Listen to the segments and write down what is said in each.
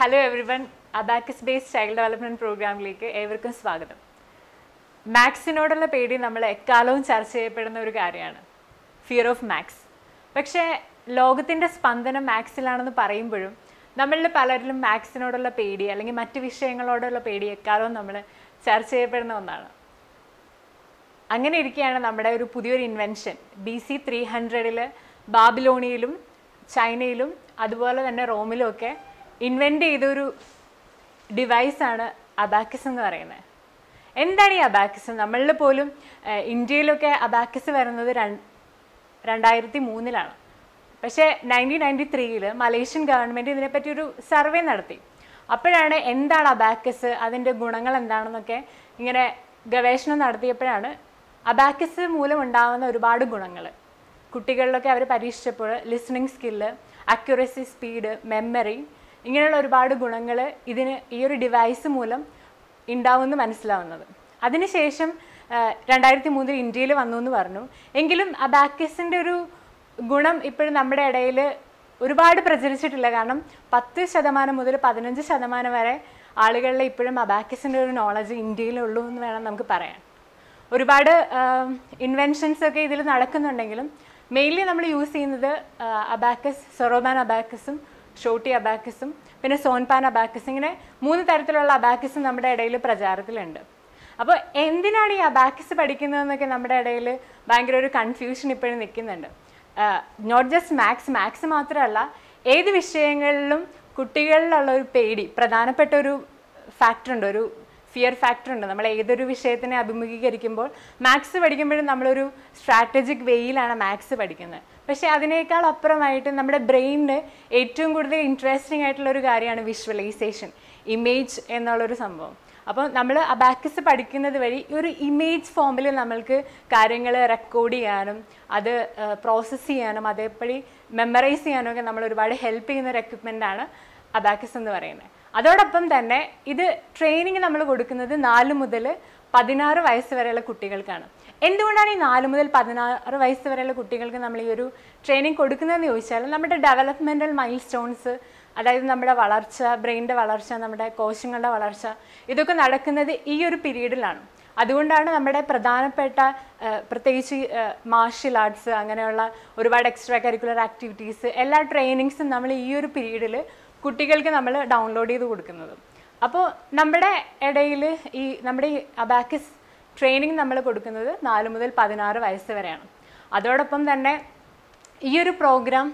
Hello everyone abacus based child development പ്രോഗ്രാമിലേക്ക് ഏവർക്കും സ്വാഗതം. മാത്സിനോടുള്ള പേടി നമ്മൾ എക്കാലവും ചർച്ച ചെയ്യപ്പെടുന്ന ഒരു കാര്യമാണ്. ഫിയർ ഓഫ് മാത്സ് പക്ഷേ ലോകത്തിന്റെ സ്പന്ദനം മാത്സിലാണെന്ന് പറയുമ്പോഴും നമ്മളിൽ പലരിലും മാത്സിനോടുള്ള പേടി അല്ലെങ്കിൽ മറ്റ് വിഷയങ്ങളോടുള്ള പേടി എക്കാലവും നമ്മൾ ചർച്ച ചെയ്യപ്പെടുന്ന ഒന്നാണ്. അങ്ങനെ ഇരിക്കുകയാണ് നമ്മുടെ ഒരു പുതിയൊരു ഇൻവെൻഷൻ ബി സി ത്രീ ഹൺഡ്രഡിൽ ബാബിലോണിയിലും ചൈനയിലും അതുപോലെ തന്നെ റോമിലും ഒക്കെ ഇൻവെന്റ് ചെയ്തൊരു ഡിവൈസാണ് അബാക്കിസ് എന്ന് പറയുന്നത് എന്താണ് ഈ അബാക്കിസ് നമ്മളിൽ പോലും ഇന്ത്യയിലൊക്കെ അബാക്കിസ് വരുന്നത് രണ്ട് രണ്ടായിരത്തി മൂന്നിലാണ് പക്ഷേ നയന്റീൻ നയന്റി ത്രീയിൽ മലേഷ്യൻ ഗവൺമെന്റ് ഇതിനെപ്പറ്റി ഒരു സർവേ നടത്തി. അപ്പോഴാണ് എന്താണ് അബാക്കസ് അതിന്റെ ഗുണങ്ങൾ എന്താണെന്നൊക്കെ ഇങ്ങനെ ഗവേഷണം നടത്തിയപ്പോഴാണ് അബാക്കസ് മൂലം ഉണ്ടാകുന്ന ഒരുപാട് ഗുണങ്ങൾ. കുട്ടികളിലൊക്കെ അവർ പരീക്ഷിച്ചപ്പോൾ listening skill accuracy speed memory ഇങ്ങനെയുള്ള ഒരുപാട് ഗുണങ്ങൾ ഇതിന് ഈ ഒരു ഡിവൈസ് മൂലം ഉണ്ടാവുമെന്ന് മനസ്സിലാവുന്നത്. അതിനുശേഷം രണ്ടായിരത്തി മൂന്നിൽ ഇന്ത്യയിൽ വന്നു എന്ന് പറഞ്ഞു. എങ്കിലും അബാക്കസിന്റെ ഒരു ഗുണം ഇപ്പോഴും നമ്മുടെ ഇടയിൽ ഒരുപാട് പ്രചരിച്ചിട്ടില്ല. കാരണം പത്ത് ശതമാനം മുതൽ പതിനഞ്ച് ശതമാനം വരെ ആളുകളിലെ ഇപ്പോഴും അബാക്കസിന്റെ ഒരു നോളജ് ഇന്ത്യയിലുള്ളൂ എന്ന് വേണം നമുക്ക് പറയാൻ. ഒരുപാട് ഇൻവെൻഷൻസ് ഒക്കെ ഇതിൽ നടക്കുന്നുണ്ടെങ്കിലും മെയിൻലി നമ്മൾ യൂസ് ചെയ്യുന്നത് അബാക്കസ് സൊറോബാൻ അബാക്കസും ഷോട്ടി അബാക്കസും പിന്നെ സോൻപാൻ അബാക്കസ് ഇങ്ങനെ മൂന്ന് തരത്തിലുള്ള അബാക്കസും നമ്മുടെ ഇടയിൽ പ്രചാരത്തിലുണ്ട്. അപ്പോൾ എന്തിനാണ് ഈ അബാക്കസ് പഠിക്കുന്നതെന്നൊക്കെ നമ്മുടെ ഇടയിൽ ഭയങ്കര ഒരു കൺഫ്യൂഷൻ ഇപ്പോഴും നിൽക്കുന്നുണ്ട്. നോട്ട് ജസ്റ്റ് മാത്സ് മാത്സ് മാത്രമല്ല ഏത് വിഷയങ്ങളിലും കുട്ടികളിലുള്ള ഒരു പേടി പ്രധാനപ്പെട്ട ഒരു ഫാക്ടർ ഉണ്ട് ഒരു ഫിയർ ഫാക്ടർ ഉണ്ട്. നമ്മൾ ഏതൊരു വിഷയത്തിനെ അഭിമുഖീകരിക്കുമ്പോൾ മാത്സ് പഠിക്കുമ്പോഴും നമ്മളൊരു സ്ട്രാറ്റജിക് വേയിലാണ് മാത്സ് പഠിക്കുന്നത്. പക്ഷേ അതിനേക്കാൾ അപ്പുറമായിട്ട് നമ്മുടെ ബ്രെയിനിന് ഏറ്റവും കൂടുതൽ ഇൻട്രസ്റ്റിംഗ് ആയിട്ടുള്ള ഒരു കാര്യമാണ് വിഷ്വലൈസേഷൻ ഇമേജ് എന്നുള്ളൊരു സംഭവം. അപ്പോൾ നമ്മൾ അബാക്കസ് പഠിക്കുന്നത് വഴി ഒരു ഇമേജ് ഫോമിൽ നമ്മൾക്ക് കാര്യങ്ങൾ റെക്കോർഡ് ചെയ്യാനും അത് പ്രോസസ്സ് ചെയ്യാനും അതേപടി മെമ്മറൈസ് ചെയ്യാനും ഒക്കെ നമ്മൾ ഒരുപാട് ഹെൽപ്പ് ചെയ്യുന്ന ഒരു എക്യുപ്മെന്റ് ആണ് അബാക്കസ് എന്ന് പറയുന്നത്. അതോടൊപ്പം തന്നെ ഇത് ട്രെയിനിങ് നമ്മൾ കൊടുക്കുന്നത് നാല് മുതൽ പതിനാറ് വയസ്സ് വരെയുള്ള കുട്ടികൾക്കാണ്. എന്തുകൊണ്ടാണ് ഈ നാല് മുതൽ പതിനാറ് വയസ്സ് വരെയുള്ള കുട്ടികൾക്ക് നമ്മൾ ഈ ഒരു ട്രെയിനിങ് കൊടുക്കുന്നതെന്ന് ചോദിച്ചാൽ നമ്മുടെ ഡെവലപ്മെന്റൽ മൈൽ സ്റ്റോൺസ് അതായത് നമ്മുടെ വളർച്ച ബ്രെയിനിന്റെ വളർച്ച നമ്മുടെ കോശങ്ങളുടെ വളർച്ച ഇതൊക്കെ നടക്കുന്നത് ഈ ഒരു പീരീഡിലാണ് അതുകൊണ്ടാണ് നമ്മുടെ പ്രധാനപ്പെട്ട പ്രത്യേകിച്ച് മാർഷ്യൽ ആർട്സ് അങ്ങനെയുള്ള ഒരുപാട് എക്സ്ട്രാ കരിക്കുലർ ആക്ടിവിറ്റീസ് എല്ലാ ട്രെയിനിങ്സും നമ്മൾ ഈ ഒരു പീരീഡിൽ കുട്ടികൾക്ക് നമ്മൾ ഡൗൺലോഡ് ചെയ്ത് കൊടുക്കുന്നത്. അപ്പോൾ നമ്മുടെ ഇടയിൽ ഈ നമ്മുടെ ഈ അബാക്കിസ് ട്രെയിനിങ് നമ്മൾ കൊടുക്കുന്നത് നാല് മുതൽ പതിനാറ് വയസ്സ് വരെയാണ്. അതോടൊപ്പം തന്നെ ഈ ഒരു പ്രോഗ്രാം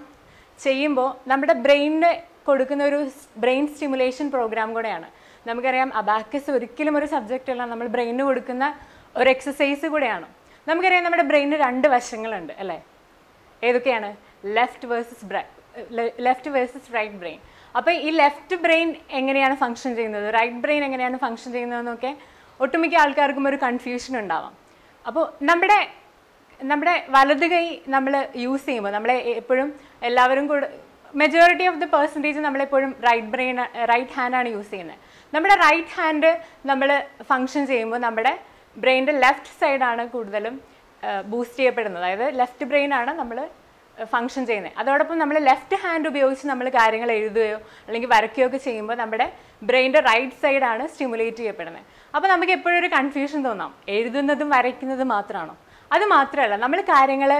ചെയ്യുമ്പോൾ നമ്മുടെ ബ്രെയിനിന് കൊടുക്കുന്ന ഒരു ബ്രെയിൻ സ്റ്റിമുലേഷൻ പ്രോഗ്രാം കൂടെയാണ്. നമുക്കറിയാം അബാക്കിസ് ഒരിക്കലും ഒരു സബ്ജക്റ്റ് അല്ല നമ്മൾ ബ്രെയിനിന് കൊടുക്കുന്ന ഒരു എക്സസൈസ് കൂടെയാണ്. നമുക്കറിയാം നമ്മുടെ ബ്രെയിനിന് രണ്ട് വശങ്ങളുണ്ട് അല്ലേ? ഏതൊക്കെയാണ്? Left versus left versus right brain അപ്പോൾ ഈ ലെഫ്റ്റ് ബ്രെയിൻ എങ്ങനെയാണ് ഫങ്ഷൻ ചെയ്യുന്നത്? റൈറ്റ് ബ്രെയിൻ എങ്ങനെയാണ് ഫങ്ഷൻ ചെയ്യുന്നതെന്നൊക്കെ ഒട്ടുമിക്ക ആൾക്കാർക്കും ഒരു കൺഫ്യൂഷൻ ഉണ്ടാവാം. അപ്പോൾ നമ്മുടെ നമ്മുടെ വലത് കൈ നമ്മൾ യൂസ് ചെയ്യുമ്പോൾ നമ്മളെ എപ്പോഴും എല്ലാവരും കൂടെ മെജോറിറ്റി ഓഫ് ദി പേഴ്സന്റേജ് നമ്മളെപ്പോഴും റൈറ്റ് ബ്രെയിൻ റൈറ്റ് ഹാൻഡാണ് യൂസ് ചെയ്യുന്നത്. നമ്മുടെ റൈറ്റ് ഹാൻഡ് നമ്മൾ ഫങ്ഷൻ ചെയ്യുമ്പോൾ നമ്മുടെ ബ്രെയിനിന്റെ ലെഫ്റ്റ് സൈഡാണ് കൂടുതലും ബൂസ്റ്റ് ചെയ്യപ്പെടുന്നത്. അതായത് ലെഫ്റ്റ് ബ്രെയിനാണ് നമ്മൾ ഫങ്ഷൻ ചെയ്യുന്നത് അതോടൊപ്പം നമ്മൾ ലെഫ്റ്റ് ഹാൻഡ് ഉപയോഗിച്ച് നമ്മൾ കാര്യങ്ങൾ എഴുതുകയോ അല്ലെങ്കിൽ വരയ്ക്കുകയോ ഒക്കെ ചെയ്യുമ്പോൾ നമ്മുടെ ബ്രെയിന്റെ റൈറ്റ് സൈഡാണ് സ്റ്റിമുലേറ്റ് ചെയ്യപ്പെടുന്നത്. അപ്പോൾ നമുക്ക് എപ്പോഴും ഒരു കൺഫ്യൂഷൻ തോന്നാം. എഴുതുന്നതും വരയ്ക്കുന്നതും മാത്രമാണോ അത് മാത്രമല്ല നമ്മൾ കാര്യങ്ങൾ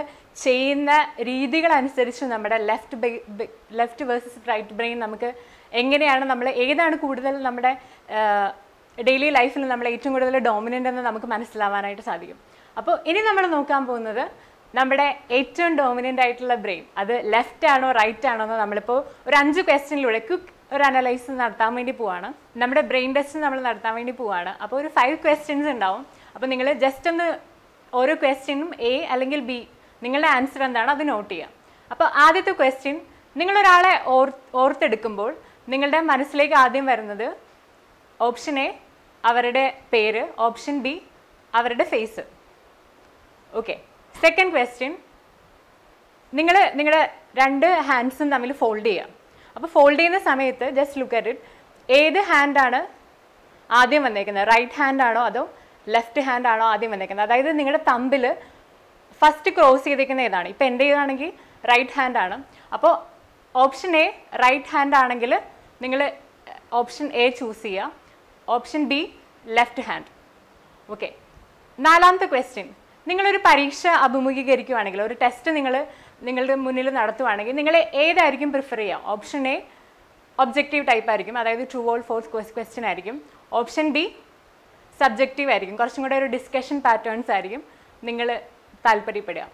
ചെയ്യുന്ന രീതികളനുസരിച്ച് നമ്മുടെ left left versus right brain നമുക്ക് എങ്ങനെയാണ് നമ്മൾ ഏതാണ് കൂടുതൽ നമ്മുടെ ഡെയിലി ലൈഫിൽ നമ്മൾ ഏറ്റവും കൂടുതൽ ഡോമിനന്റ് എന്ന് നമുക്ക് മനസ്സിലാവാനായിട്ട് സാധിക്കും. അപ്പോൾ ഇനി നമ്മൾ നോക്കാൻ പോകുന്നത് നമ്മുടെ ഏറ്റവും ഡോമിനന്റ് ആയിട്ടുള്ള ബ്രെയിൻ അത് ലെഫ്റ്റ് ആണോ റൈറ്റ് ആണോ എന്ന് നമ്മളിപ്പോൾ ഒരു അഞ്ച് ക്വസ്റ്റ്യനിലൂടെ ക്വിക്ക് ഒരു അനലൈസ് നടത്താൻ വേണ്ടി പോവാണ്. നമ്മുടെ ബ്രെയിൻ ടെസ്റ്റ് നമ്മൾ നടത്താൻ വേണ്ടി പോവാണ്. അപ്പോൾ ഒരു ഫൈവ് ക്വസ്റ്റ്യൻസ് ഉണ്ടാവും. അപ്പോൾ നിങ്ങൾ ജസ്റ്റ് ഒന്ന് ഓരോ ക്വസ്റ്റ്യനും എ അല്ലെങ്കിൽ ബി നിങ്ങളുടെ ആൻസർ എന്താണ് അത് നോട്ട് ചെയ്യാം. അപ്പോൾ ആദ്യത്തെ ക്വസ്റ്റ്യൻ നിങ്ങളൊരാളെ ഓർ ഓർത്തെടുക്കുമ്പോൾ നിങ്ങളുടെ മനസ്സിലേക്ക് ആദ്യം വരുന്നത് ഓപ്ഷൻ എ അവരുടെ പേര് ഓപ്ഷൻ ബി അവരുടെ ഫേസ് ഓക്കെ സെക്കൻഡ് ക്വസ്റ്റ്യൻ നിങ്ങൾ നിങ്ങളുടെ രണ്ട് ഹാൻഡ്സും തമ്മിൽ ഫോൾഡ് ചെയ്യുക അപ്പോൾ ഫോൾഡ് ചെയ്യുന്ന സമയത്ത് ജസ്റ്റ് ലുക്ക് അറ്റ് ഇറ്റ് ഏത് ഹാൻഡാണ് ആദ്യം വന്നേക്കുന്നത്? റൈറ്റ് ഹാൻഡ് ആണോ അതോ ലെഫ്റ്റ് ഹാൻഡ് ആണോ ആദ്യം വന്നേക്കുന്നത്? അതായത് നിങ്ങളുടെ തമ്പിൽ ഫസ്റ്റ് ക്രോസ് ചെയ്തേക്കുന്ന ഏതാണ്? ഇപ്പം എന്റെ ഇതാണെങ്കിൽ റൈറ്റ് ഹാൻഡ് ആണ്. അപ്പോൾ ഓപ്ഷൻ എ റൈറ്റ് ഹാൻഡ് ആണെങ്കിൽ നിങ്ങൾ ഓപ്ഷൻ എ ചൂസ് ചെയ്യുക option B left hand okay നാലാമത്തെ ക്വസ്റ്റ്യൻ നിങ്ങളൊരു പരീക്ഷ അഭിമുഖീകരിക്കുകയാണെങ്കിൽ ഒരു ടെസ്റ്റ് നിങ്ങൾ നിങ്ങളുടെ മുന്നിൽ നടത്തുവാണെങ്കിൽ നിങ്ങൾ ഏതായിരിക്കും പ്രിഫർ ചെയ്യുക? ഓപ്ഷൻ എ ഒബ്ജക്റ്റീവ് ടൈപ്പ് ആയിരിക്കും അതായത് ട്രൂ ഓൾ ഫോഴ്സ് ക്വസ്റ്റ്യൻ ആയിരിക്കും. ഓപ്ഷൻ ബി സബ്ജക്റ്റീവ് ആയിരിക്കും കുറച്ചും കൂടെ ഒരു ഡിസ്കഷൻ പാറ്റേൺസ് ആയിരിക്കും നിങ്ങൾ താല്പര്യപ്പെടുക.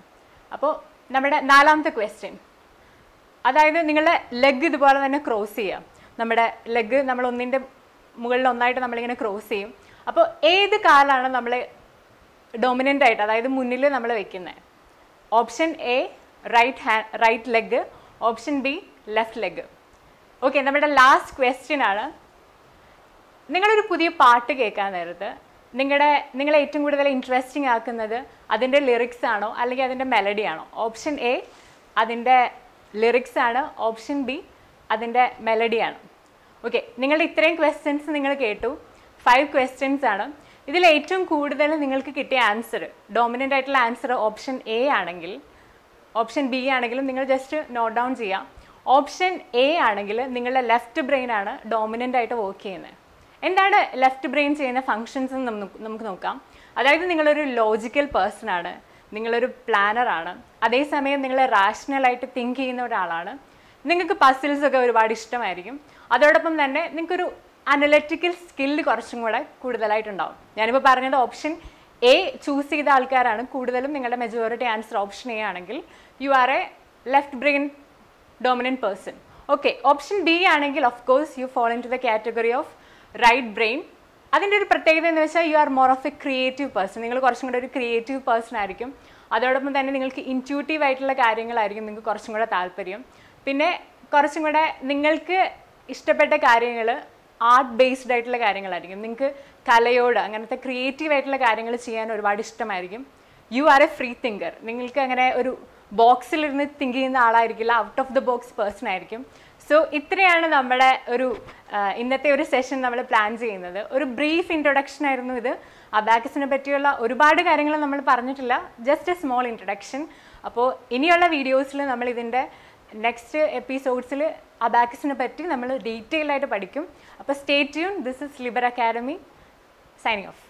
അപ്പോൾ നമ്മുടെ നാലാമത്തെ ക്വസ്റ്റ്യൻ അതായത് നിങ്ങളുടെ ലെഗ് ഇതുപോലെ തന്നെ ക്രോസ് ചെയ്യാം നമ്മുടെ ലെഗ് നമ്മൾ ഒന്നിന്റെ മുകളിൽ ഒന്നായിട്ട് നമ്മളിങ്ങനെ ക്രോസ് ചെയ്യും. അപ്പോൾ ഏത് കാലാണ് നമ്മൾ ഡൊമിനന്റ് ആയിട്ട് അതായത് മുന്നിൽ നമ്മൾ വെക്കുന്നത് option A right hand right leg option B left leg okay നമ്മുടെ ലാസ്റ്റ് ക്വസ്റ്റ്യൻ ആണ്. നിങ്ങളൊരു പുതിയ പാട്ട് കേൾക്കാൻ നേരത്ത് നിങ്ങളുടെ നിങ്ങളെ ഏറ്റവും കൂടുതൽ ഇൻട്രസ്റ്റിംഗ് ആക്കുന്നത് അതിന്റെ ലിറിക്സ് ആണോ അല്ലെങ്കിൽ അതിന്റെ മെലഡി ആണോ? ഓപ്ഷൻ എ അതിന്റെ ലിറിക്സ് ആണ്. ഓപ്ഷൻ ബി അതിന്റെ മെലഡി ആണ്. ഓക്കെ നിങ്ങളുടെ ഇത്രയും ക്വസ്റ്റ്യൻസ് നിങ്ങൾ കേട്ടു. ഫൈവ് ക്വസ്റ്റ്യൻസ് ആണ്. ഇതിൽ ഏറ്റവും കൂടുതൽ നിങ്ങൾക്ക് കിട്ടിയ ആൻസർ ഡോമിനന്റ് ആയിട്ടുള്ള ആൻസർ ഓപ്ഷൻ എ ആണെങ്കിൽ ഓപ്ഷൻ ബി ആണെങ്കിലും നിങ്ങൾ ജസ്റ്റ് നോട്ട് ഡൗൺ ചെയ്യാം. ഓപ്ഷൻ എ ആണെങ്കിൽ നിങ്ങളുടെ ലെഫ്റ്റ് ബ്രെയിൻ ആണ് ഡോമിനന്റ് ആയിട്ട് വർക്ക് ചെയ്യുന്നത്. എന്താണ് ലെഫ്റ്റ് ബ്രെയിൻ ചെയ്യുന്ന ഫങ്ഷൻസ് എന്ന് നമുക്ക് നോക്കാം. അതായത് നിങ്ങളൊരു ലോജിക്കൽ പേഴ്സൺ ആണ് നിങ്ങളൊരു പ്ലാനറാണ് അതേസമയം നിങ്ങൾ റാഷണലായിട്ട് തിങ്ക് ചെയ്യുന്ന ഒരാളാണ്. നിങ്ങൾക്ക് പസിൽസ് ഒക്കെ ഒരുപാട് ഇഷ്ടമായിരിക്കും. അതോടൊപ്പം തന്നെ നിങ്ങൾക്കൊരു അനലറ്റിക്കൽ സ്കില്ല് കുറച്ചും കൂടെ കൂടുതലായിട്ടുണ്ടാവും. ഞാനിപ്പോൾ പറഞ്ഞത് ഓപ്ഷൻ എ ചൂസ് ചെയ്ത ആൾക്കാരാണ്. കൂടുതലും നിങ്ങളുടെ മെജോറിറ്റി ആൻസർ ഓപ്ഷൻ എ ആണെങ്കിൽ you are a left brain dominant person okay option B ആണെങ്കിൽ of course you follow in to the category of right brain അതിന്റെ ഒരു പ്രത്യേകത എന്ന് വെച്ചാൽ you are more of a creative person നിങ്ങൾ കുറച്ചും കൂടെ ഒരു ക്രിയേറ്റീവ് പേഴ്സൺ ആയിരിക്കും. അതോടൊപ്പം തന്നെ നിങ്ങൾക്ക് ഇന്റ്യൂട്ടീവ് ആയിട്ടുള്ള കാര്യങ്ങളായിരിക്കും നിങ്ങൾക്ക് കുറച്ചും കൂടെ താല്പര്യം. പിന്നെ കുറച്ചും കൂടെ നിങ്ങൾക്ക് ഇഷ്ടപ്പെട്ട കാര്യങ്ങൾ ആർട്ട് ബേസ്ഡ് ആയിട്ടുള്ള കാര്യങ്ങളായിരിക്കും. നിങ്ങൾക്ക് കലയോട് അങ്ങനത്തെ ക്രിയേറ്റീവ് ആയിട്ടുള്ള കാര്യങ്ങൾ ചെയ്യാൻ ഒരുപാട് ഇഷ്ടമായിരിക്കും. You are a free thinker നിങ്ങൾക്ക് അങ്ങനെ ഒരു ബോക്സിലിരുന്ന് തിങ്ക് ചെയ്യുന്ന ആളായിരിക്കില്ല. Out of the box person ആയിരിക്കും. സോ ഇത്രയാണ് നമ്മുടെ ഒരു ഇന്നത്തെ ഒരു സെഷൻ നമ്മൾ പ്ലാൻ ചെയ്യുന്നത്. ഒരു ബ്രീഫ് ഇൻട്രൊഡക്ഷൻ ആയിരുന്നു ഇത്. അബാക്കസിനെ പറ്റിയുള്ള ഒരുപാട് കാര്യങ്ങൾ നമ്മൾ പറഞ്ഞിട്ടില്ല. ജസ്റ്റ് എ സ്മോൾ ഇൻട്രൊഡക്ഷൻ അപ്പോൾ ഇനിയുള്ള വീഡിയോസിൽ നമ്മൾ ഇതിന്റെ നെക്സ്റ്റ് എപ്പിസോഡ്സിൽ അബാക്കസിനെ പറ്റി നമ്മൾ ഡീറ്റെയിൽ ആയിട്ട് പഠിക്കും. അപ്പോൾ stay tune this is liber academy signing off